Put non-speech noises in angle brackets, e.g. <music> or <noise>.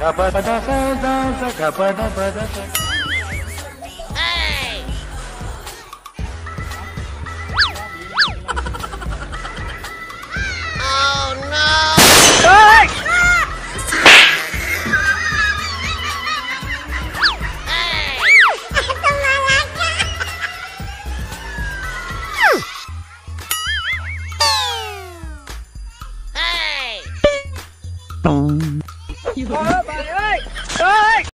Gabadabadabada, <laughs> oh, gabadabadabada. Ôi!